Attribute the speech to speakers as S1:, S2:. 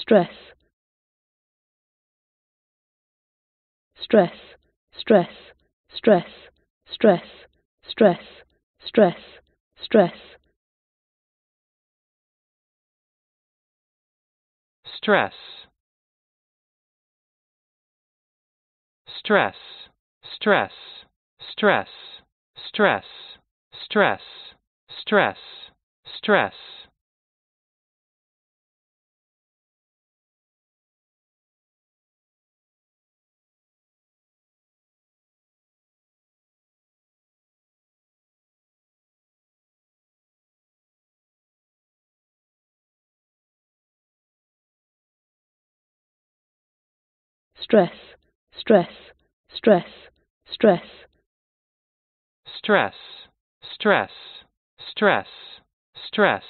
S1: stress stress stress stress stress stress stress stress
S2: stress stress stress stress stress stress stress stress
S1: stress, stress, stress, stress.
S2: Stress, stress, stress, stress.